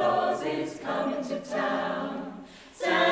Claus is coming to town. Santa